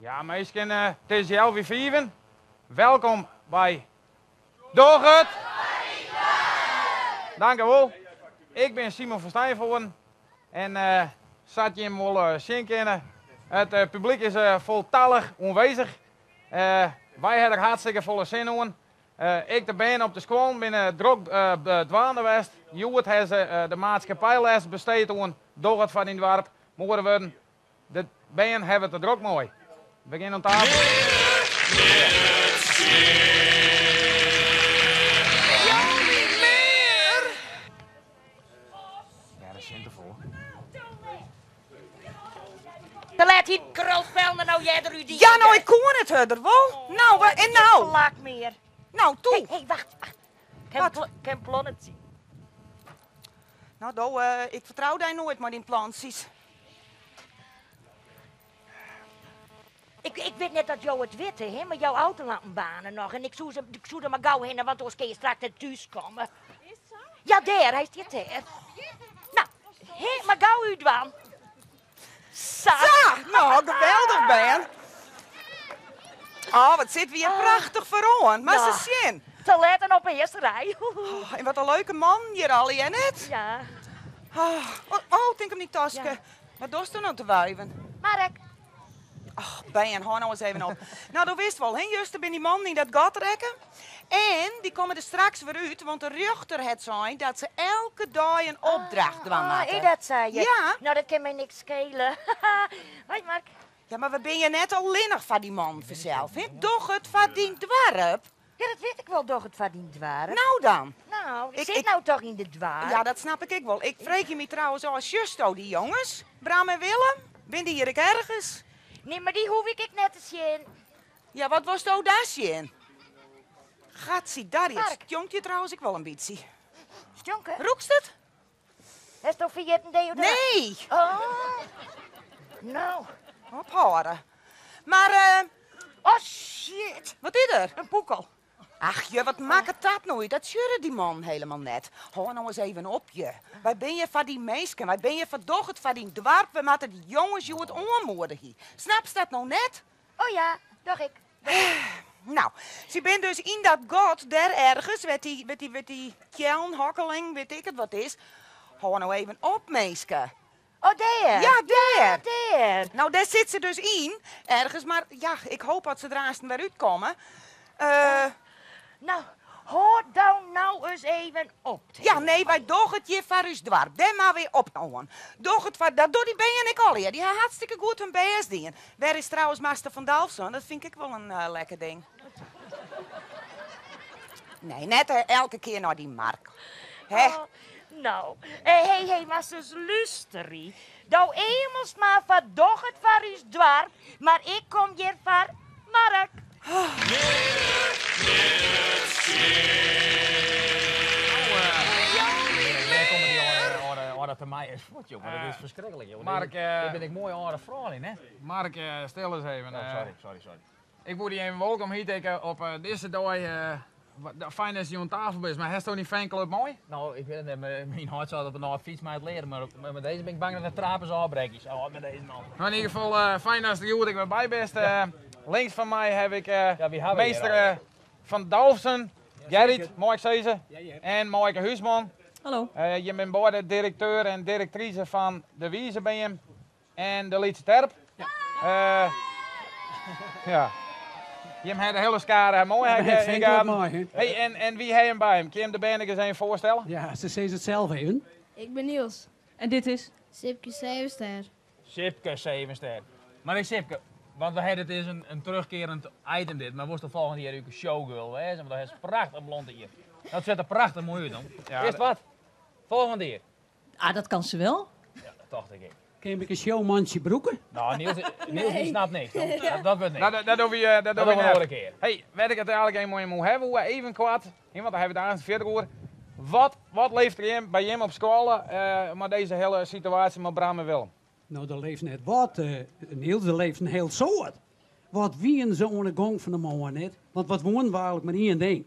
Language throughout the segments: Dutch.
Ja, meisken, eh, het is vieven. Welkom bij het! Dank u. Ik ben Simon van Stijnvoorn en eh zat je hem wel eh, zien. Het publiek is eh, voltallig aanwezig. Wij hebben hartstikke volle zin in. Ik de ben op de school ben uh, druk uh, dwaande geweest. Heeft uh, de maatschappijles besteed aan het van in dorp. Morgen worden de ben hebben het druk mooi. We beginnen aan tafel. Ja, dat is te vol. Dan laat die krulspel nou jij er u die. Ja, nou, ik kon het er wel. Nou, wa- en nou? Laak meer. Nou, toe. Hé, hey, wacht, wacht. Ik heb Wat? pl- zien. Nou, do, eh, ik vertrouw daar nooit maar in planties. Ik, ik weet net dat jou het witte, hè, maar jouw auto laten banen nog. En ik zoek ze, ik zoek er maar gauw heen, want anders kun je straks naar thuis komen. Ja, daar, hij is dit daar. Nou, hé, maar gauw u dwan. Zo. Ja, nou, geweldig, Ben. Oh, wat zit weer prachtig voor ons. Maar Ja. ze zien. Te letten op de eerste rij. Oh, en wat een leuke man hier al, net? Ja. Oh, oh, oh denk hem niet taske. Ja. Wat doe je nou te wuiven? Mark, Ach, Ben, hou nou eens even op. nou, dat wist wel, hè? Juist ben die man die dat gat trekken. En die komen er straks weer uit, want de rechter het zijn dat ze elke dag een opdracht doen ah, maken. ik dat zei je. Ja. Nou, dat kan mij niks schelen. Hoi, Mark. Ja, maar we ben je net al linnig van die man vanzelf, hè? Doch het van die dwarp. Ja, dat weet ik wel, doch het verdiend waren. Nou dan. Nou, ik zit ik- nou toch in de dwaar. Ja, dat snap ik ik wel. Ik vreek je me trouwens als justo, die jongens. Bram en Willem. Ben die hier ik ergens? Nee, maar die hoef ik ik net te zien. Ja, wat was nou daar in? Gatsie, daar is. Je trouwens ik wel een beetje. Sjonke, Roekst het? is toch vergeten een deodorant? Nee. Oh. Nou. Ophouden. Maar, eh, Oh, shit. wat is er? Een poekel. Ach, je, wat maakt het dat nou? Dat jurre die man helemaal net. Hou nou eens even op je. Wij ben je van die meisken, wij ben je verdocht van die dwarp. We moeten die jongens je het onmoedigen. Snap je dat nou net? Oh ja, doch ik. Nou, ze ben dus in dat god daar ergens, met die, met die, met die kjelnhokkeling, weet ik het wat is. Hou nou even op, meisken. Oh, daar. Ja, daar. Daar. Nou, daar zit ze dus in, ergens, maar ja, ik hoop dat ze er weer uitkomen. Eh, Nou, hoor dan nou eens even op. ja, nee, wij doch het je van uw dwarp. Daar maar weer ophouden. Doch het van, dat doet die Ben en ik al hier. Die hebben hartstikke goed hun BS dingen. Waar is trouwens Master van Dalfsen? Dat vind ik wel een eh, lekker ding. Nee, net eh, elke keer naar die Mark. Hè? Oh, nou, hé, hé, hé, maar zus luisterie. Nou, eenmaals maar verdocht het voor uw dwarp, maar ik kom hier voor Mark. Orde, orde termijn is voort, jongen. Dat is verschrikkelijk, jongen. Mark, eh, daar ben ik mooi oude vrouw in, hè? Mark, eh, stil eens even. Oh, sorry, sorry, sorry. Ik moet je even welkom hier tekenen op eh, deze dag. wat- Fijn dat je aan tafel bent, maar heeft toch die fanclub mooi? Nou, ik weet het niet. Mijn hart zou dat we nog een fiets mij leren, maar met deze ben ik bang dat de trappen zo afbreken. Oh, met deze man. Nou, in ieder geval fijn dat je goed bij bent. Eh, links van mij heb ik eh, Ja, meester eh, van Dalfsen, Gerrit, Mark Cezen en Maaike Huisman. Hallo. Eh, je bent beide directeur en directrice van de Wiese ben je en de Lietse Terp. Ja. ja. Je hebt de hele skade mooi. Ja, dat in vind ik gaten. ook mooi? Hey, en, en wie heeft hem bij hem? Kun je hem de band eens even voorstellen? Ja, ze zeggen het zelf even. Ik ben Niels. En dit is? Sipke Zevenster. Sipke, zeven ster. Maar ik Sipke, want we hebben het is een, een terugkerend item dit, maar was de volgende keer ook een showgirl, hè? Want dat is prachtig blond hier. Dat zit er prachtig mooi uit, dan. Ja, het wat? Volgende keer. Ah, dat kan ze wel. Ja, dat dacht ik. Ken ik een showmandje broeken? Nou, Niels, Niels die snapt niks? Dat, dat wordt niks. Nou, dat, dat doen we, eh, dat Dat we we net. nog een keer. Hey, weet ik het eigenlijk een mooi moet hebben, hoe we even kwart, hè, want daar hebben we het aan verder over. Wat, wat leeft er in, bij hem op school, eh maar deze hele situatie met Bram en Willem? Nou, er leeft net wat. eh Niels, er leeft een heel soort. Wat ze aan de gang van de man net? Want wat wonen we eigenlijk maar één ding.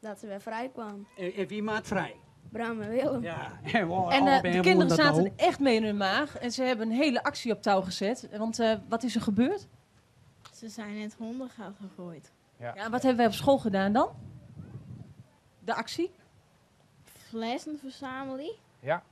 Dat ze weer vrij kwam. En, en wie maakt vrij? Bram en Willem. Ja, en, we- En eh, de kinderen dat zaten ook. echt mee in hun maag. En ze hebben een hele actie op touw gezet. Want eh, wat is er gebeurd? Ze zijn net honden gaan gegooid. Ja, wat hebben wij op school gedaan dan? De actie? Flessen verzamelen. Ja,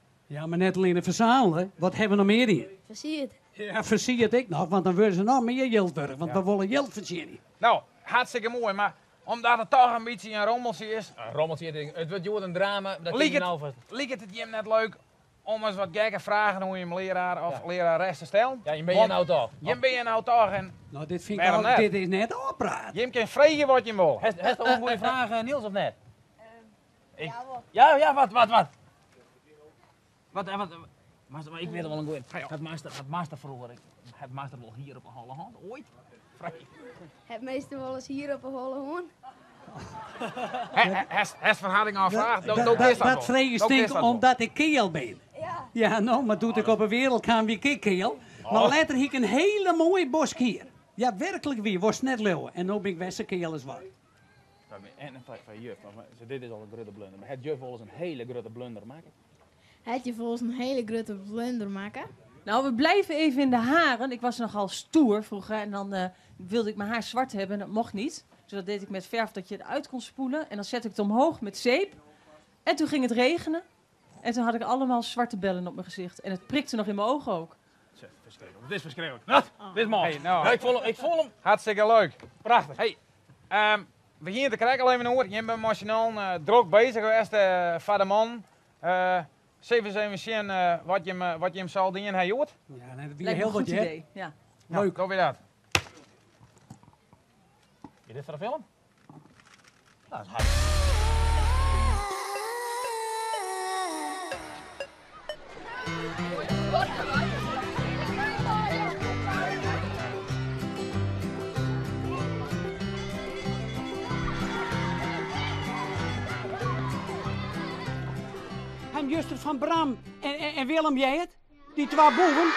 maar net alleen het verzamelen. Wat hebben we nog meer hier? Versierd. Ja, versier het ik nog, want dan worden ze nog meer geld terug. Want Ja. we willen geld verdienen. Nou, hartstikke mooi, maar omdat het toch een beetje een rommeltje is, Een rommeltje, ding. het wordt een drama. Dat Liek het- nou vast. liep het het je net leuk om eens wat gekke vragen hoe je hem leraar of Ja. lerares te stellen. Ja, je bent je nou toch. Je ben je nou toch en Nou, dit vind ik al, net? dit is net oppraat. je kan vragen wat je wil. Heeft toch een goede vraag, eh, Niels, of net? Ik- Ja, ja, wat, wat, wat? Wat, eh, wat, eh, master, maar ik weet er wel een goeie. Het master, het master vroeger, ik- het master wel hier op een holle hand, ooit. Vrij. Het meeste wel eens hier op een holle hoorn. Hest van Harding Dat, dat vreeg je wel. omdat ik keel ben. Ja. Ja, nou, maar doet ik op een wereld gaan wie ik keel. Maar later heb ik een hele mooie bos hier. Ja, werkelijk wie, was net leeuwen. En nu ben ik wessen keel is wat. En van, van juf, dit is al een grote blunder. Maar het juf wel eens een hele grote blunder maken. Het je volgens een hele grote blunder maken. Nou, we blijven even in de haren. Ik was nogal stoer vroeger en dan eh, wilde ik mijn haar zwart hebben en dat mocht niet. Dus dat deed ik met verf dat je het uit kon spoelen. En dan zette ik het omhoog met zeep. En toen ging het regenen. En toen had ik allemaal zwarte bellen op mijn gezicht. En het prikte nog in mijn ogen ook. Dit is verschrikkelijk. Wat? Dit is mooi. Hey, nou. Ik, voel hem, ik voel hem. Hartstikke leuk. Prachtig. Hey, ehm, we gingen te kijken alleen maar hoor. Je bent machinaal uh, druk bezig geweest, eh van de man. Eh, Zeven even zien eh, wat, je hem, eh, wat je hem zal dienen hij hoort. Ja, nee, dat wie me heel wat goed je. Ja. Leuk. Zo weer dat. Is dit voor de film? Nou, dat is hard. Justus van Bram en, en, Willem, jij het? Die twee boeven.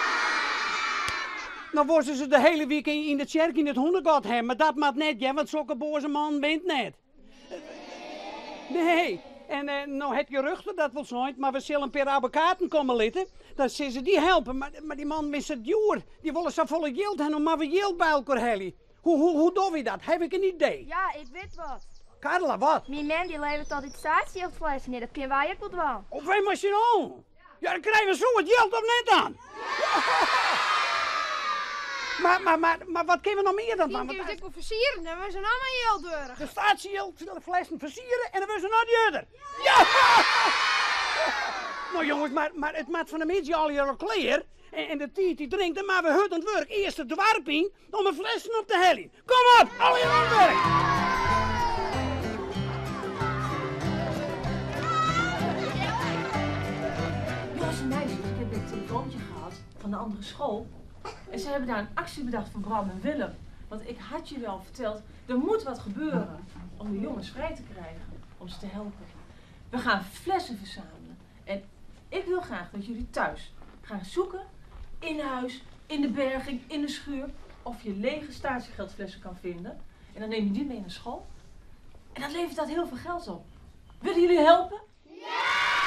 Dan worden ze de hele week in, de kerk in het hondengod hebben. Maar dat mag net, ja, want zulke boze man bent net. Nee. En eh, nou het geruchten, dat wil nooit, maar we zullen paar advocaten komen litten. Dan zullen ze die helpen. Maar, maar die man mist het duur. Die willen zo volle geld hebben, maar we geld bij elkaar hebben. Hoe, hoe, hoe doen we dat? Heb ik een idee? Ja, ik weet wat. Carla, wat? Mijn man die levert altijd staatsschildflessen neer. Dat kunnen wij ook wel. Of wij machinaal? Ja, dan krijgen we zo het geld op net aan. maar, maar, maar, maar wat kunnen we nog meer dan? Die kun je ook versieren, dan zijn ze allemaal heel duur. De staatsgeld, de flessen versieren en dan ze naar de jurder. Ja! nou jongens, maar, maar het maakt van de mensen al hier kleer. En, en de tijd die drinkt, dan maar we het werk. Eerst de dwarping om een flessen op te hellen. Kom op, al het werk. Telefoontje gehad van de andere school. En ze hebben daar een actie bedacht van Bram en Willem. Want ik had je wel verteld, er moet wat gebeuren om de jongens vrij te krijgen. Om ze te helpen. We gaan flessen verzamelen. En ik wil graag dat jullie thuis gaan zoeken, in huis, in de berging, in de schuur, of je lege statiegeldflessen kan vinden. En dan neem je die mee naar school. En dan levert dat heel veel geld op. Willen jullie helpen? Op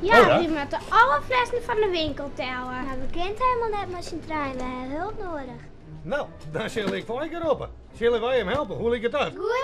Ja, Oh ja? die moeten alle flessen van de winkel tellen. Nou, we kent helemaal net met zijn trein. We hebben hulp nodig. Nou, dan zal ik voor je roepen. Zullen wij hem helpen? Hoe ligt het uit? Goed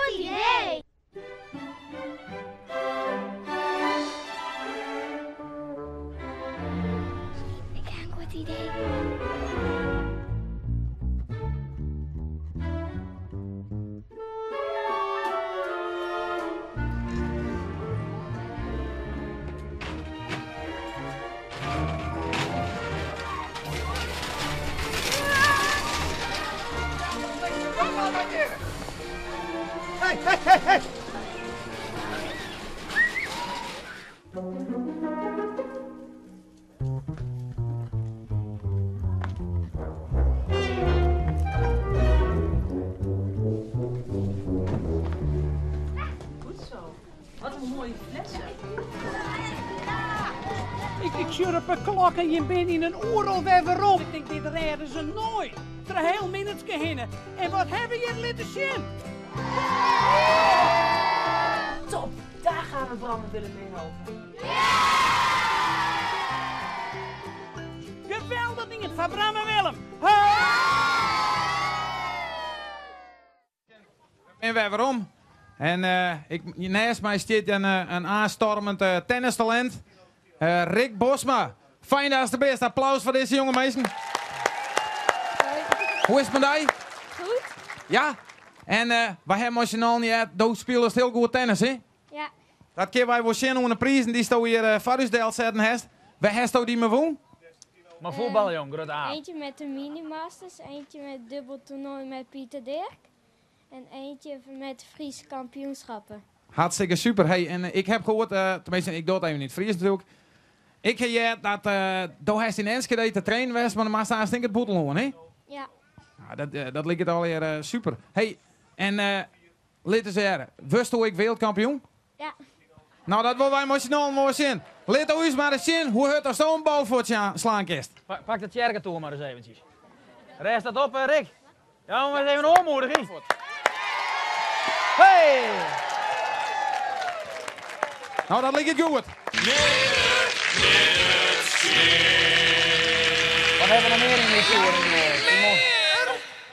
Goed zo. Wat een mooie flessen. Ik, ik een klok en je bent in een oerel op. Ik denk, dit redden ze nooit. Er heel minuutje hinnen. En wat hebben je in? Gaan we Bram en Willem mee helpen. Geweldig ding van Bram en Willem. En weer waarom. En eh, ik, naast mij staat een, eh, een aanstormend eh, tennistalent. Eh, Rick Bosma. Fijn dat is de beste. Applaus voor deze jonge mensen. Hoe is het met jou? Goed? Ja? En eh wij hebben ons al niet uit. Doe spelers heel goed tennis, hè? Dat keer wij wel zien onder de prijzen die sto hier uh, Varusdeel zetten heeft. Waar heeft die me woon? Maar voetbal, jong, groot aan. Eentje met de mini-masters, eentje met dubbel toernooi met Pieter Dirk. En eentje met Friese kampioenschappen. Hartstikke super. Hey, en eh, ik heb gehoord, eh, tenminste, ik doe het even niet Fries natuurlijk. Ik heb je dat, uh, doe hij in Enschede te trainen was, maar dan mag staan stinkt het boetel hè? Ja. Ja, dat, eh, dat lijkt het alweer eh, super. Hey, en eh laten ze zeggen, wist hoe ik wereldkampioen? Ja. Nou, dat wil wij nou mooi zien. Laat ons maar eens zien hoe het er zo'n bal voor slaan kist. Pa- Pak de tjerken toe maar eens eventjes. Rest dat op, eh, Rick. Ja, maar eens even een. Hey! Nou, dat lijkt het goed. Wat hebben we nog meer in dit toer? eh, Simon?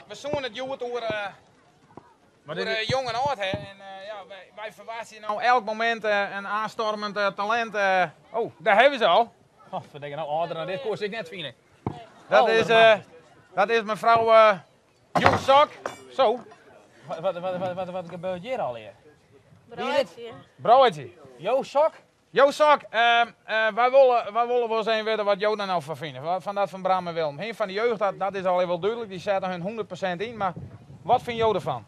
We zongen het goed door, uh, Maar dit- eh, jong en oud. Hè. En, eh, ja, wij, wij verwachten nou elk moment eh, een aanstormend talent. eh. Oh, daar hebben ze al. Oh, verdikke nou, ouder dan dit koers ik net vinden. Dat, Oh, is, dat eh, dat is mevrouw uh. Zo, Wat, wat, wat, wat, wat, gebeurt hier al hier? Broodje. brouwtje. Jo, sok? Jo Sok, ehm, eh, wij, willen, wij willen wel eens even weten wat Jo daar nou van vindt. Wat- Van dat van Bram en Willem. Heen van de jeugd, dat, dat is al heel wel duidelijk. Die zetten hun 100% in. Maar wat vind Jo ervan?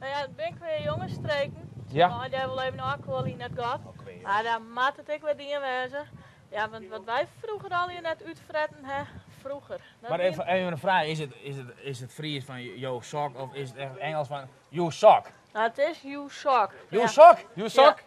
Nou ja, het ben ik weer jongensstreken. Ja. Maar daar wil even een alcohol in net gehad. Maar daar maakt het ik weer dingen wezen. Ja, want wat wij vroeger al hier net uitfretten, hè, vroeger. Dat Maar even, even een vraag, is het, is het, is het Fries van Jo sok of is het echt Engels van You sok? Nou, het is you sock. You ja. sok? Jo Sok?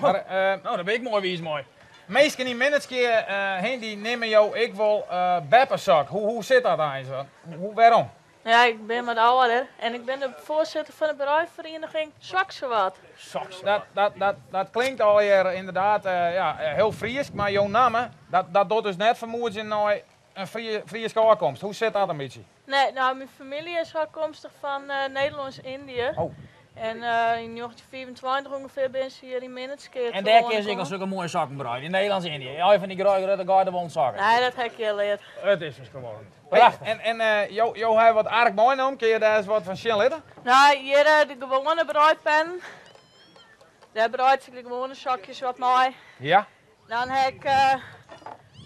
Maar, eh, Nou, dan ben ik mooi wie is mooi. meesten die minutje eh heen die nemen jou ik wil uh, Beppensok. Hoe, hoe zit dat eigenlijk? Hoe, waarom? Ja, ik ben wat ouder en ik ben de voorzitter van de bedrijfsvereniging Saksewat. Soks. Dat, dat, dat, dat klinkt alweer inderdaad eh, ja, eh, heel Fries, maar jouw naam, dat, dat doet dus net vermoedens nou een Frie- Friese aankomst. Hoe zit dat een beetje? Nee, nou, mijn familie is afkomstig van eh Nederlands-Indië. Oh. En eh, in 1924 ongeveer ben ze hier in Minneskeer En daar kun je ook zulke mooie zakken. In Nederlands Indië. Ja, van die grote grote gardenwond zakken. Nee, dat heb ik je geleerd. Het is dus gewoon. Hey, Prachtig. en en eh Jo, Jo heeft wat aardig mooi noem. Kun je daar eens wat van zien litten? Nou, hier eh, de gewone bruidpen. Daar bruidt ze de gewone zakjes wat mooi. Ja. Dan heb ik eh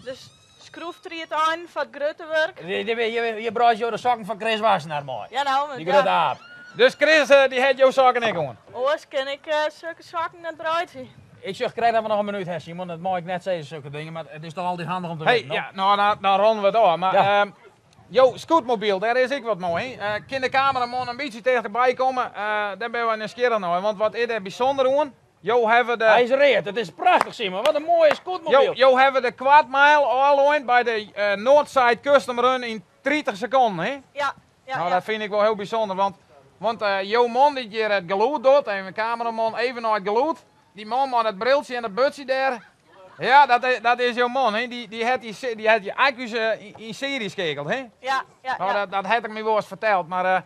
de schroeftriet aan van het gruttewerk. Je, je, je, je je de zakken van Chris Wassenaar mooi. Ja, nou, Die grote ja, aap. Dus Chris, eh, die heeft jouw zaken niet gewoon. oors ken ik eh, zulke zaken net bruiden. Ik zeg, krijg dat we nog een minuut, hè, Simon. Dat mag ik net zeggen, zulke dingen. Maar het is toch altijd handig om te Hey, weten. ja, nou, dan, dan ronden we door. Maar, Ja. ehm, Jo, scootmobiel, daar is ik wat mooi. hè. Eh kan de cameraman een beetje dichterbij komen? Eh daar ben we nieuwsgierig naar. Want wat is er bijzonder aan? Jo, hebben de... Hij is reed. Het is prachtig, Simon. Wat een mooie scootmobiel. Jo, jo hebben de kwart mile al bij de eh Noordside Custom Run in 30 seconden. Hè? Ja, ja, nou, ja. dat vind ik wel heel bijzonder. Want, want eh Jo man die hier het geluid doet, en mijn cameraman even naar het geluid. Die man met het briltje en het butje daar. Ja, dat is, dat is jouw man. Hè? Die, die had die, die, had die accu's eh, in, in series gekekeld. Hè? Ja, ja, Nou, ja. dat, dat had ik me wel eens verteld. Maar eh,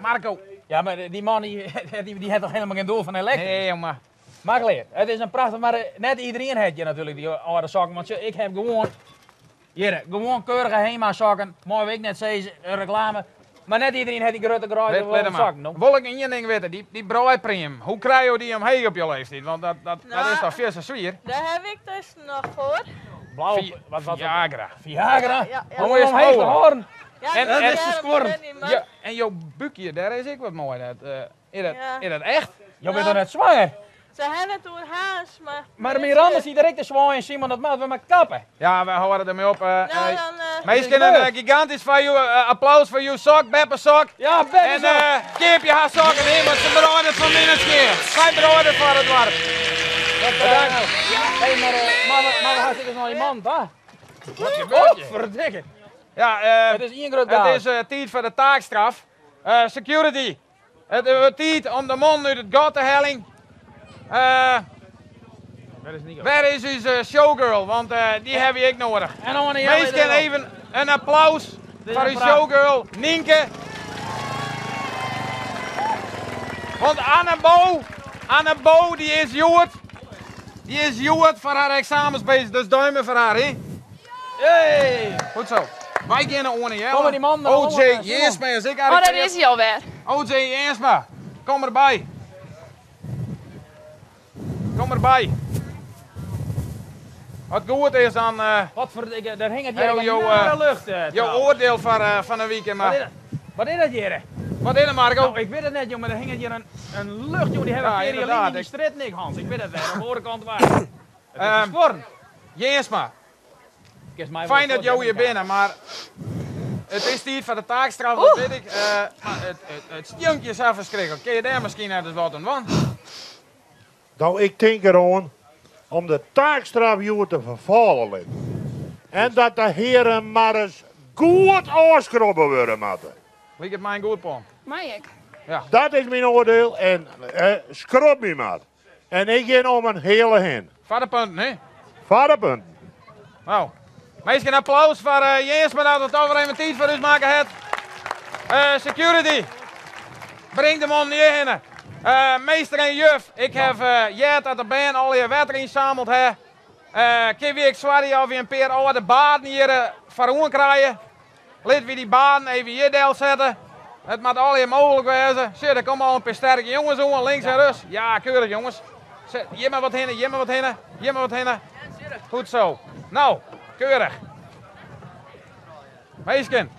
Marco. Ja, maar die man die, die, die heeft toch helemaal geen doel van elektrisch? Nee, jongen. Maar geleerd. Het is een prachtig, maar net iedereen heeft je natuurlijk die oude zakken. Want ik heb gewoon, hier, gewoon keurige HEMA zakken. Mooi week net zei reclame. Maar net iedereen heeft die grote grote Let, let maar. zakken. no? Wil ik één ding weten, die, die brouwpremium, hoe krijg je die omheen op je leeftijd? Want dat, dat, dat Nou, is toch veel te zwier? Daar heb ik dus nog voor. Blauw, Vi- wat, wat, Viagra. Viagra? Ja. Hoe je heen horen? Ja, En- dat en- is Ja, en jouw buikje, daar is ik wat mooi. Dat, eh, is, dat, Ja. is dat echt? Je bent toch net zwanger? Ze hebben het door haas, maar... Maar Miranda ziet direct de zwaai en Simon, dat moeten we maar kappen. Ja, we houden ermee op. eh Nou, eh, dan... Meisken, een eh, gigantisch van jou, eh, applaus voor jouw sok, Beppe sok. Ja, En eh keep je haar sokken in, want ze bereiden het van minstens keer. Zij bereiden voor het warm. Hé, maar, eh, maar, we gaan zitten naar iemand, hè? Wat gebeurt je? Verdikke. Ja, eh, Het is één groot het is tijd voor de taakstraf. Eh, security. Het is tijd om de man uit het gat te helling. Eh, Dat waar is onze showgirl? Want eh, die heb ik nodig. En dan Meestal even een applaus voor uw showgirl, Nienke. Want Anne Bo, Anne Bo die is Joert. Die is Joert voor haar examens bezig, dus duimen voor haar, hè? Hey! Goed zo. Wij kennen Orne Jelle. Kom maar die man dan, OJ ik Oh, daar arresteerd. is hij alweer. OJ Jersma, kom erbij. Kom erbij. Wat goed is dan eh Wat verdikke, daar hing het hier naar eh, lucht. eh, jouw oordeel van, van een weekend. Wat is Maar dat? Wat is dat hier? wat is er, Marco? Nou, ik weet het net, jongen, maar er hing het hier een, een lucht, jongen. Die hebben Ja, inderdaad, linie, die strijd niks, Hans. Ik weet het wel, aan de andere kant waar. Het is Ehm, mij wel fijn dat jou hier binnen, maar het is tijd van de taakstraf, dat weet ik. Het, het, het je zelf verschrikkelijk. Kun je daar misschien net eens wat aan doen? Nou, ik denk erom om de taakstrafjuur te vervallen. En dat de heren maar eens goed aanschrobben worden moeten. Lijkt het mijn goed, Pom? Maar ik. Dat is mijn oordeel en eh, schrub me maar. En ik ga om een hele heen. Vaderpunt, hè? Vaderpunt. Nou, meestal een applaus voor uh, Jersma dat het over even tijd voor ons maken heeft. Eh, security, breng de man hierheen. Eh meester en juf, ik heb uh, jet dat de band al je water inzameld heeft. Eh kun je ik zwaar of je een paar oude baden hier uh, voor krijgen. Laten we die baden even hier deel zetten. Het moet al je mogelijk wezen. Zie, er komen al een paar sterke jongens om, links en rechts. Ja, keurig jongens. Zet, Hier maar wat heen, hier maar wat heen, hier maar wat heen. Goed zo. Nou, keurig. Meesken,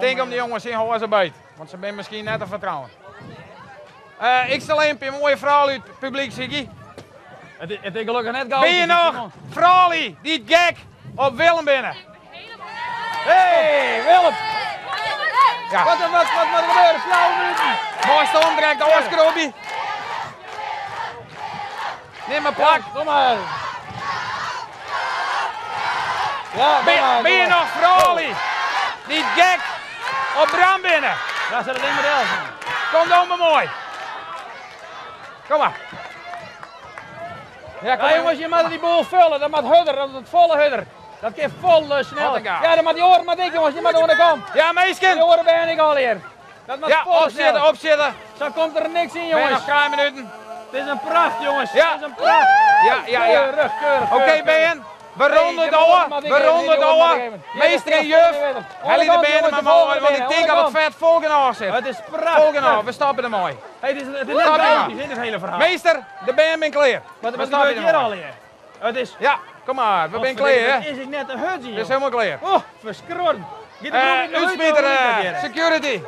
denk om die jongens in houden ze bijt. Want ze zijn misschien net te vertrouwen. Eh, ik zal een mooie vrouwen uit het publiek zien. Het is- Het is gelukkig net gauw. Ben je nog vrouwen die gek op Willem binnen? Hey, Willem! Ja. Wat, wat, wat, wat gebeurt er? Flauw minuten. Mooi staan, direct de Oscar Robbie. Neem maar plak. Kom maar. Ja, Ben, ben je nog vrouwen die gek op Bram binnen? Ja, ze dat ding maar helpen. Kom dan maar mooi. Kom maar. Ja, kom Ja, maar. jongens, je moet die boel vullen. Dat moet hudder, dat is het volle hudder. Dat geeft vol snel. Ja, dat moet die oren maar dik, jongens. Je moet aan de kant. Ja, meisken. Die oren ben ik al hier. Dat moet Ja, vol opzitten, opzitten. Zo komt er niks in, jongens. nog minuten? Het is een pracht, jongens. Ja. Het is een pracht. Ja, ja, ja. Keurig, keurig, Oké, Ben. We ronden het ik We ronden het Meester en juf. Helly de benen maar volgende want ik benen, denk dat het vet volgen af zit. Het is prachtig. Volgen af, we stappen er mooi. Hey, het is, het is net hele verhaal. Meester, de band ben klaar. Wat, we wat stappen gebeurt er hier al hier? Het is... Ja, kom maar, we zijn klaar hè. is ik net een hutje, Het is helemaal klaar. Oh, de Eh Uitsmieter, eh, security.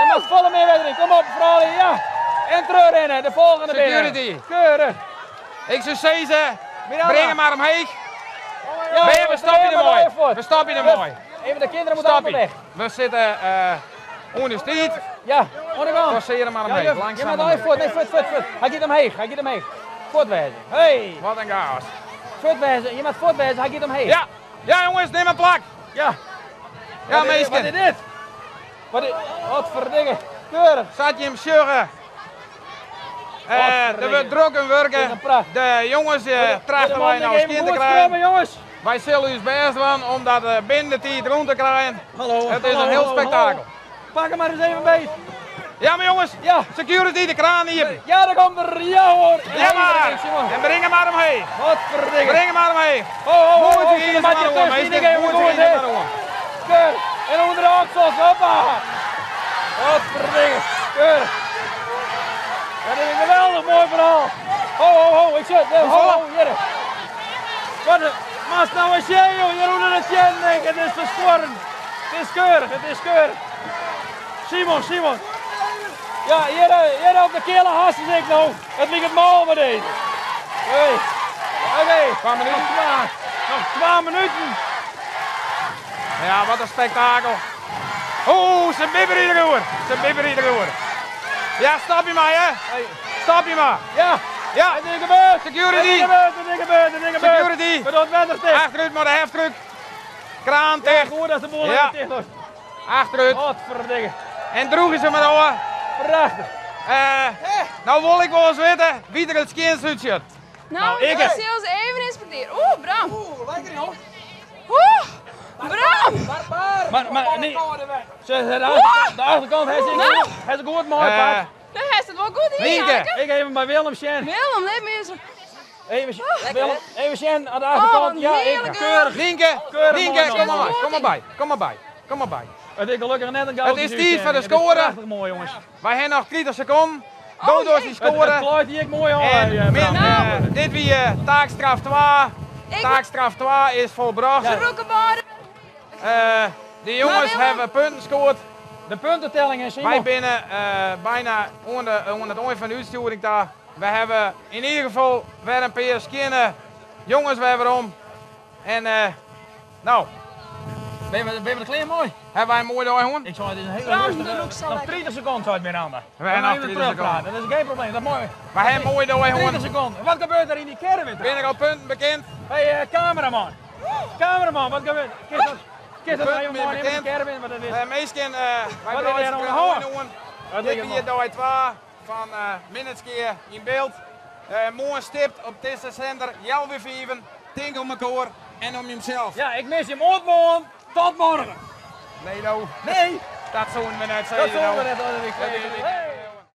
Er mag volle meewerking. Kom op, vrouwen. Ja. En terugrennen. De volgende binnen. Security. Keurig. Ik zou zeggen. Breng hem maar omheen. Ja, je, we stappen er maar mooi. We stappen er Hup. mooi. Even de kinderen moeten allemaal weg. We zitten eh onder stiet. Ja, onderkant. Passeren maar Ja, omheen, juf, je langzaam. moet even voort. Nee, voort, voort, voort. Hij gaat omheen. Hij gaat omheen. Voortwijzen. Hey. Wat een chaos. Voortwijzen. Je moet voortwijzen. Hij gaat omheen. Ja, ja jongens, neem een plak. Ja. Ja, Wat is- meisje. Wat is dit? Wat verdingen. Keurig. Zat je hem sjuggen? Dit is werken. De jongens eh, trachten wij nou kind te krijgen. jongens. Wij zullen ons best doen om dat eh, binnen de tijd rond te krijgen. Hallo. Het is een heel spektakel. Pak hem maar eens even beet. Ja, maar jongens, Ja. security, de kraan hier. Ja, daar komt er. Ja hoor. Ja, maar. En breng hem maar omheen. Wat verdingen. Breng hem maar omheen. Oh, oh, oh, Moet oh, je hier maar Moet je hier maar doen. Keur. En onder de oksels, hoppa. Wat verdingen. Keur. Dat is een geweldig mooi verhaal. Ho, ho, ho, ik zit. Ho, ho, hier. Wat, maas nou eens jij, joh. Je het jij denken. Het is verschoren. Het is keurig, het is keurig. Simon, Simon. Ja, hier, eh, hier op de kele haast ik nou. Het ligt het maal met deze. Hey. Oké. Paar minuten. Nog twee, minuten. Ja, wat een spektakel. Oeh, ze bibberen hier. Ze bibberen hier. Ja, stap je maar, hè. Hey. Stap je maar. Ja, Ja. Het is gebeurd. Security. Het is gebeurd, het is gebeurd, het is gebeurd. Security. We doen het met dicht. Achteruit maar de heftruck. Kraan Ja, dicht. goed dat de boel Ja. dicht was. Achteruit. Godverdikke. En droeg is er maar door. Prachtig. Eh, nou wil ik wel eens weten wie er het zit. Nou, Nou, ik heb- zie ons even inspecteren. Oeh, Bram. Oeh, lekker joh. Maar, maar, nee. Zeg, de, achter- de achterkant heeft Nou. een hij is goed mooi Eh, pad. Daar heeft het wel goed. Lieke. Janneke. Ik even bij Willem Sjen. Willem, neem me eens. Even, Willem, even Sjen aan de Oh, achterkant. wat ja, ik. Keurig. Lienke, Keurig Lienke, mooi kom maar bij. Kom maar bij. Kom maar bij. Kom maar bij. Het is gelukkig net een Het gouden is tijd Sjen. voor de Het is scoren. Prachtig mooi jongens. Wij hebben nog 30 seconden. Doe door die Het, het scoren. klooit hier mooi aan. En eh, min, Bram. eh, dit wie eh, taakstraf 2. Ik Taakstraf 2 is volbracht. de roekenborden. De jongens Willem? hebben punten gescoord. De puntentelling is Wij Simon. binnen eh, bijna onder, onder het oor van de uitsturing daar. We hebben in ieder geval weer een paar skinnen. Jongens weer om. En eh, nou, Ben je, ben je de klein mooi? hebben wij een mooie dag hoor. Ik zou het is een hele Bram, rustige... de look zal Nog lekker. 30 seconden zou het weer aan. We hebben nog 30 seconden. Dat is geen probleem, dat is mooi. We hebben een mooie dag 30 hoor. seconden. Wat gebeurt er in die caravan? Binnen al punten bekend. Hey, eh, cameraman. Cameraman, wat gebeurt er? Dat, dat weer mooi in die bekend. dat? Uh, meestal, uh, wij gewoon hand? doen. Wat Dit er hier door 2 van uh, Minutkeer in beeld. Uh, mooi stipt op deze zender. Jou weer vijven. Denk om elkaar en om hemzelf. Ja, ik mis hem ontmoen. Tot morgen. Nee, nou. Nee, Dat zouden we net dat zeggen. zullen we nou. net. Dat is-